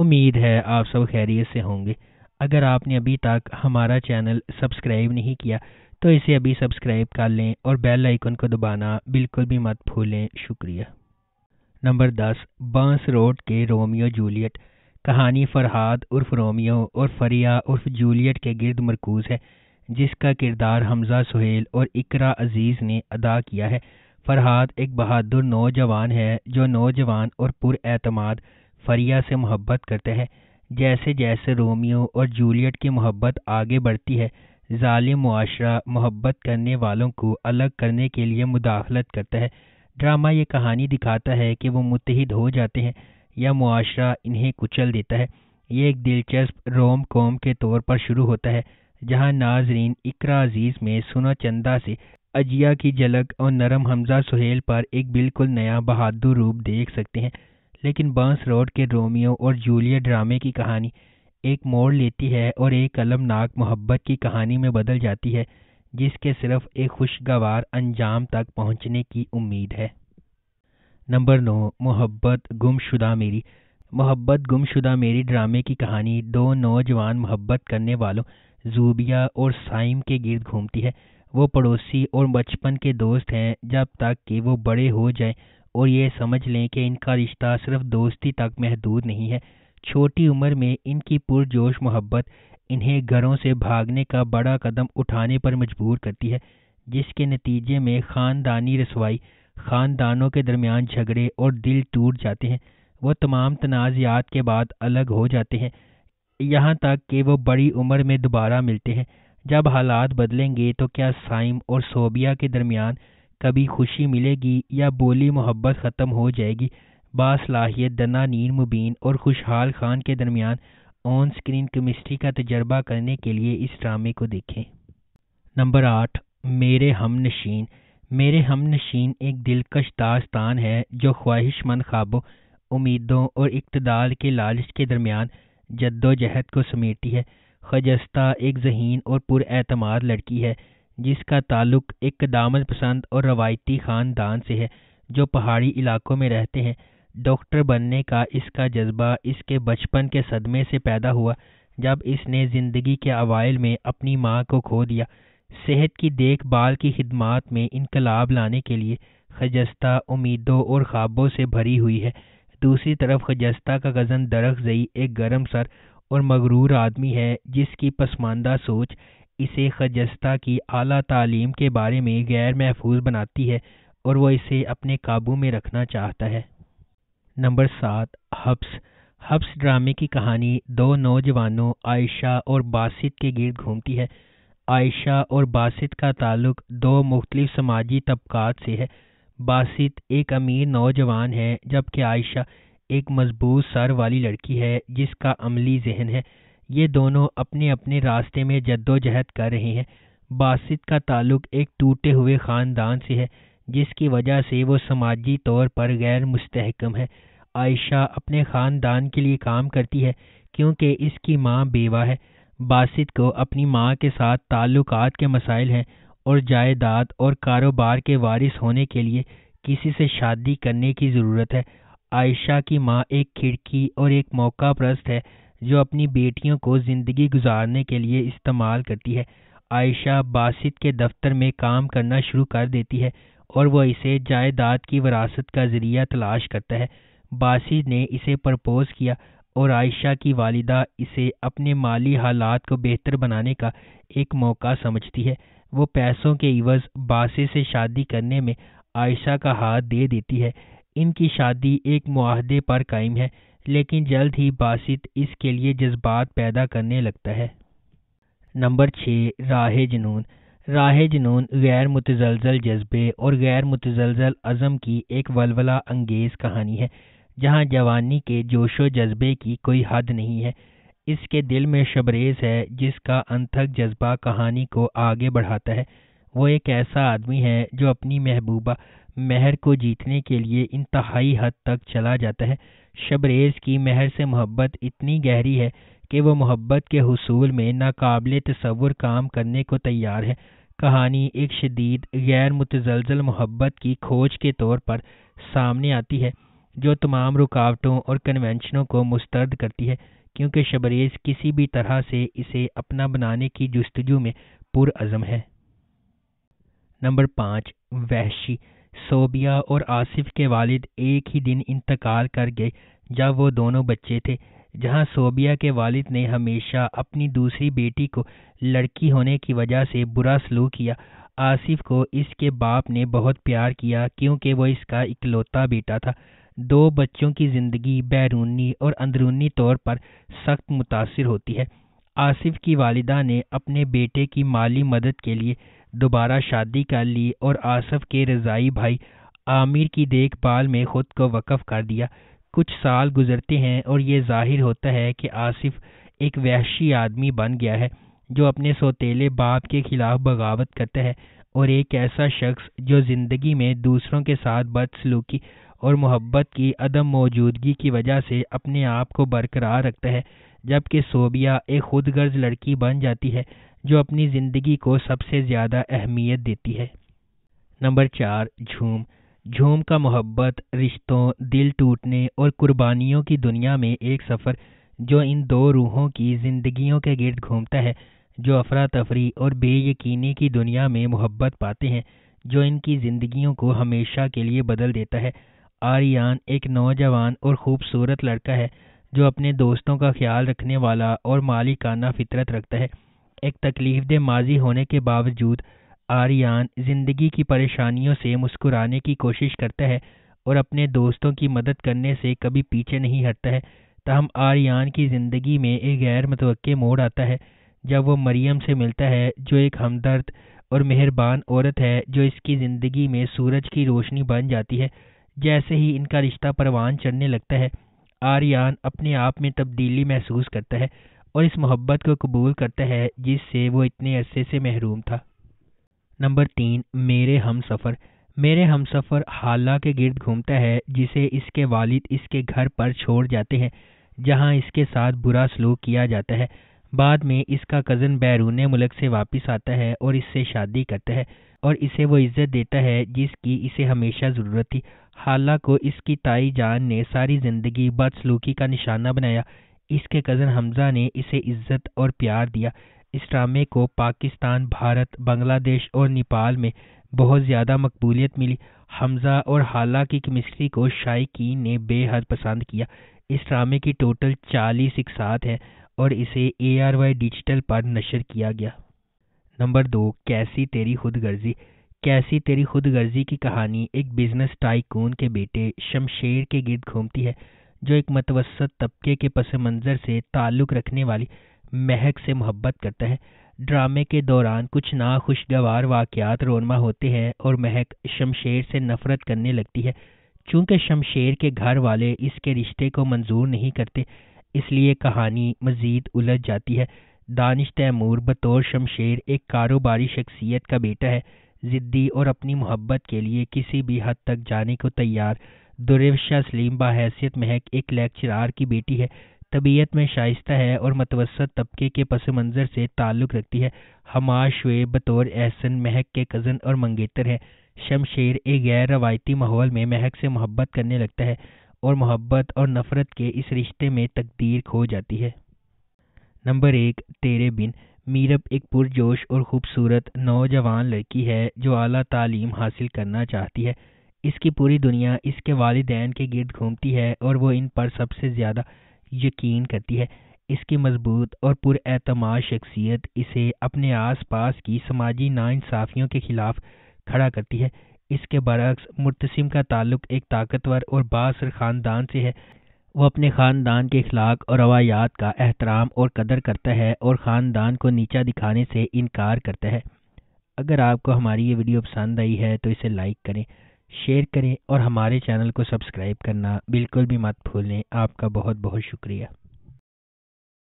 उम्मीद है आप सब खैरियत से होंगे। अगर आपने अभी तक हमारा चैनल सब्सक्राइब नहीं किया तो इसे अभी सब्सक्राइब कर लें और बेल आइकन को दबाना बिल्कुल भी मत भूलें। शुक्रिया। नंबर दस, बाँस रोड के रोमियो जूलियट। कहानी फरहाद उर्फ़ रोमियो और फरिया उर्फ़ जूलियट के गिरद मरकूज है, जिसका किरदार हमजा सुहेल और इकरा अज़ीज़ ने अदा किया है। फरहाद एक बहादुर नौजवान है, जो नौजवान और पुरमाद फरिया से मोहब्बत करते हैं। जैसे जैसे रोमियो और जूलियट की मोहब्बत आगे बढ़ती है ालिम मुआशरा मोहब्बत करने वालों को अलग करने के लिए मुदाखलत करता है। ड्रामा ये कहानी दिखाता है कि वो मुतहद हो जाते हैं या मुआशरा इन्हें कुचल देता है। ये एक दिलचस्प रोम कॉम के तौर पर शुरू होता है, जहाँ नाजरीन इकरा अज़ीज़ में सुना चंदा से अजिया की झलक और नरम हमजा सुहेल पर एक बिल्कुल नया बहादुर रूप देख सकते हैं। लेकिन बाँस, रोड के रोमियो और जूलियट ड्रामे की कहानी एक मोड़ लेती है और एक अलमनाक मोहब्बत की कहानी में बदल जाती है, जिसके सिर्फ़ एक खुशगवार अंजाम तक पहुँचने की उम्मीद है। नंबर नौ, मोहब्बत गुमशुदा मेरी। मोहब्बत गुमशुदा मेरी ड्रामे की कहानी दो नौजवान मोहब्बत करने वालों, जूबिया और साइम के गिर्द घूमती है। वो पड़ोसी और बचपन के दोस्त हैं, जब तक कि वो बड़े हो जाएँ और ये समझ लें कि इनका रिश्ता सिर्फ़ दोस्ती तक महदूद नहीं है। छोटी उम्र में इनकी पुरजोश मोहब्बत इन्हें घरों से भागने का बड़ा कदम उठाने पर मजबूर करती है, जिसके नतीजे में ख़ानदानी रसवाई, ख़ानदानों के दरमियान झगड़े और दिल टूट जाते हैं। वो तमाम तनाज़ात के बाद अलग हो जाते हैं। यहाँ तक कि वो बड़ी उम्र में दोबारा मिलते हैं। जब हालात बदलेंगे तो क्या साइम और सोबिया के दरमियान कभी खुशी मिलेगी या बोली मोहब्बत ख़त्म हो जाएगी बासलाहियत दना नीर मुबीन और खुशहाल खान के दरमियान ऑन स्क्रीन केमिस्ट्री का तजर्बा करने के लिए इस ड्रामे को देखें। नंबर आठ, मेरे हम नशीन। मेरे हम नशीन एक दिलकश दास्तान है जो ख्वाहिशमंद ख्वाबों, उम्मीदों और इकतदार के लालच के दरमियान जद्दोजहद को समेटती है। खजस्ता एक जहीन और पुरमाद लड़की है। जिसका ताल्लुक एक दामन पसंद और रवायती ख़ानदान से है, जो पहाड़ी इलाकों में रहते हैं। डॉक्टर बनने का इसका जज्बा इसके बचपन के सदमे से पैदा हुआ, जब इसने ज़िंदगी के अवाइल में अपनी माँ को खो दिया। सेहत की देखभाल की खिदमात में इनकलाब लाने के लिए खजस्ता उम्मीदों और ख्वाबों से भरी हुई है। दूसरी तरफ़ खजस्ता का गज़न दरख जई एक गर्म सर और मगरूर आदमी है, जिसकी पसमानदा सोच इसे खजस्ता की आला तालीम के बारे में गैर महफूज बनाती है और वह इसे अपने काबू में रखना चाहता है। नंबर सात, हब्स। हब्स ड्रामे की कहानी दो नौजवानों, आयशा और बासित के गिर्द घूमती है। आयशा और बासित का ताल्लुक दो मुख्तलिफ़ समाजी तबकात से है। बासित एक अमीर नौजवान है, जबकि आयशा एक मज़बूत सर वाली लड़की है, जिसका अमली जहन है। ये दोनों अपने अपने रास्ते में जद्दोजहद कर रहे हैं। बासित का ताल्लुक एक टूटे हुए ख़ानदान से है, जिसकी वजह से वो समाजी तौर पर गैर मुस्तहकम है। आयशा अपने ख़ानदान के लिए काम करती है, क्योंकि इसकी माँ बेवा है। बासित को अपनी माँ के साथ ताल्लुक के मसाइल हैं और जायदाद और कारोबार के वारिस होने के लिए किसी से शादी करने की ज़रूरत है। आयशा की माँ एक खिड़की और एक मौका प्रस्त है जो अपनी बेटियों को ज़िंदगी गुजारने के लिए इस्तेमाल करती है। आयशा बासित के दफ्तर में काम करना शुरू कर देती है और वह इसे जायदाद की वरासत का ज़रिया तलाश करता है। बासित ने इसे प्रपोज किया और आयशा की वालिदा इसे अपने माली हालात को बेहतर बनाने का एक मौका समझती है। वो पैसों के इवज़ बासी से शादी करने में आयशा का हाथ दे देती है। इनकी शादी एक मुआहदे पर कायम है। लेकिन जल्द ही बासित इसके लिए जज्बात पैदा करने लगता है। नंबर छः राह जुनून। राह जुनून गैर मुतजलजल जज्बे और गैर मुतजलजल अज़म की एक वलवला अंगेज़ कहानी है, जहाँ जवानी के जोशो जज्बे की कोई हद नहीं है। इसके दिल में शबरेज है, जिसका अनथक जज्बा कहानी को आगे बढ़ाता है। वो एक ऐसा आदमी है, जो अपनी महबूबा महर को जीतने के लिए इंतहाई हद तक चला जाता है शबरेज़ की महर से मोहब्बत इतनी गहरी है कि वह मोहब्बत के हसूल में नाकबिल तस्वुर काम करने को तैयार है। कहानी एक शदीद गैर मुतजलजल मोहब्बत की खोज के तौर पर सामने आती है, जो तमाम रुकावटों और कन्वेंशनों को मुस्तरद करती है, क्योंकि शबरेज़ किसी भी तरह से इसे अपना बनाने की जस्तजू में पुरज़म है। नंबर पाँच, वहशी। सोबिया और आसिफ के वालिद एक ही दिन इंतकाल कर गए, जब वो दोनों बच्चे थे, जहाँ सोबिया के वालिद ने हमेशा अपनी दूसरी बेटी को लड़की होने की वजह से बुरा सलूक किया। आसिफ को इसके बाप ने बहुत प्यार किया, क्योंकि वो इसका इकलौता बेटा था। दो बच्चों की ज़िंदगी बैरूनी और अंदरूनी तौर पर सख्त मुतासर होती है। आसिफ की वालिदा ने अपने बेटे की माली मदद के लिए दोबारा शादी कर ली और आसफ के रज़ाई भाई आमिर की देखभाल में खुद को वक़फ़ कर दिया। कुछ साल गुजरते हैं और ये ज़ाहिर होता है कि आसिफ एक वहशी आदमी बन गया है, जो अपने सौतेले बाप के खिलाफ बगावत करता है और एक ऐसा शख्स जो ज़िंदगी में दूसरों के साथ बदसलूकी और मोहब्बत की अदम मौजूदगी की वजह से अपने आप को बरकरार रखता है, जबकि सोबिया एक खुद गर्ज लड़की बन जाती है। जो अपनी ज़िंदगी को सबसे ज़्यादा अहमियत देती है। नंबर चार, झूम। झूम का मोहब्बत, रिश्तों, दिल टूटने और कुर्बानियों की दुनिया में एक सफ़र जो इन दो रूहों की ज़िंदगियों के गिर्द घूमता है, जो अफरा तफरी और बेयकीनी की दुनिया में मोहब्बत पाते हैं, जो इनकी ज़िंदगियों को हमेशा के लिए बदल देता है। आरियान एक नौजवान और ख़ूबसूरत लड़का है, जो अपने दोस्तों का ख्याल रखने वाला और मालिकाना फितरत रखता है। एक तकलीफ़ दे माजी होने के बावजूद, आरियान ज़िंदगी की परेशानियों से मुस्कुराने की कोशिश करता है और अपने दोस्तों की मदद करने से कभी पीछे नहीं हटता है। तहम आर्यन की ज़िंदगी में एक गैर मतव मोड़ आता है, जब वो मरियम से मिलता है, जो एक हमदर्द और मेहरबान औरत है, जो इसकी ज़िंदगी में सूरज की रोशनी बन जाती है, जैसे ही इनका रिश्ता परवान चढ़ने लगता है। आर्यन अपने आप में तब्दीली महसूस करता है। और इस मोहब्बत को कबूल करता है जिससे वो इतने अरसे से महरूम था। नंबर तीन, मेरे हम सफ़र मेरे हम सफ़र हाला के गिर्द घूमता है, जिसे इसके वालिद इसके घर पर छोड़ जाते हैं, जहाँ इसके साथ बुरा सलूक किया जाता है। बाद में इसका कज़न बैरून मुल्क से वापस आता है और इससे शादी करता है और इसे वो इज़्ज़त देता है, जिसकी इसे हमेशा ज़रूरत थी। हाला को इसकी ताई जान ने सारी ज़िंदगी बदसलूकी का निशाना बनाया। इसके कज़न हमज़ा ने इसे इज़्ज़त और प्यार दिया। इस ड्रामे को पाकिस्तान, भारत, बांग्लादेश और नेपाल में बहुत ज़्यादा मकबूलियत मिली। हमज़ा और हाला की केमिस्ट्री को शायकी ने बेहद पसंद किया। इस ड्रामे की टोटल चालीस इकसात हैं और इसे ए आर वाई डिजिटल पर नशर किया गया। नंबर दो, कैसी तेरी खुद गर्जी कैसी तेरी खुद गर्जी की कहानी? एक बिज़नेस टाइकून के बेटे शमशेर के गिर्द घूमती है। जो एक मतवसत तबके के पस मंज़र से ताल्लुक़ रखने वाली महक से मोहब्बत करता है। ड्रामे के दौरान कुछ नाखुशगवार वाक़ात रोनमा होते हैं और महक शमशेर से नफ़रत करने लगती है। चूँकि शमशेर के घर वाले इसके रिश्ते को मंजूर नहीं करते, इसलिए कहानी मज़ीद उलझ जाती है। दानिश तैमूर बतौर शमशेर एक कारोबारी शख्सियत का बेटा है। ज़िद्दी और अपनी मोहब्बत के लिए किसी भी हद तक जाने को तैयार दुर्वशा सलीम बाहैसियत महक एक लेक्चरार की बेटी है। तबीयत में शाइस्ता है और मतवसत तबके के पस मंज़र से ताल्लुक़ रखती है। हमार शुएब बतौर एहसन, महक के कज़न और मंगेतर है। शमशेर एक गैर रवायती माहौल में महक से मोहब्बत करने लगता है और मोहब्बत और नफ़रत के इस रिश्ते में तकदीर खो जाती है। नंबर एक, तेरे बिन। मीरब एक पुरजोश और ख़ूबसूरत नौजवान लड़की है जो अली तालीम हासिल करना चाहती है। इसकी पूरी दुनिया इसके वालदेन के गिर्द घूमती है और वो इन पर सबसे ज़्यादा यकीन करती है। इसकी मज़बूत और पुरमाद शख्सियत इसे अपने आस पास की समाजी नाानसाफ़ियों के ख़िलाफ़ खड़ा करती है। इसके बरक्स मुतसिम का ताल्लुक एक ताकतवर और बासर ख़ानदान से है। वो अपने ख़ानदान के अखलाक और रवायात का एहतराम और कदर करता है और ख़ानदान को नीचा दिखाने से इनकार करता है। अगर आपको हमारी ये वीडियो पसंद आई है तो इसे लाइक करें। शेयर करें और हमारे चैनल को सब्सक्राइब करना बिल्कुल भी मत भूलें। आपका बहुत बहुत शुक्रिया।